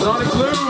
Sonic Blue.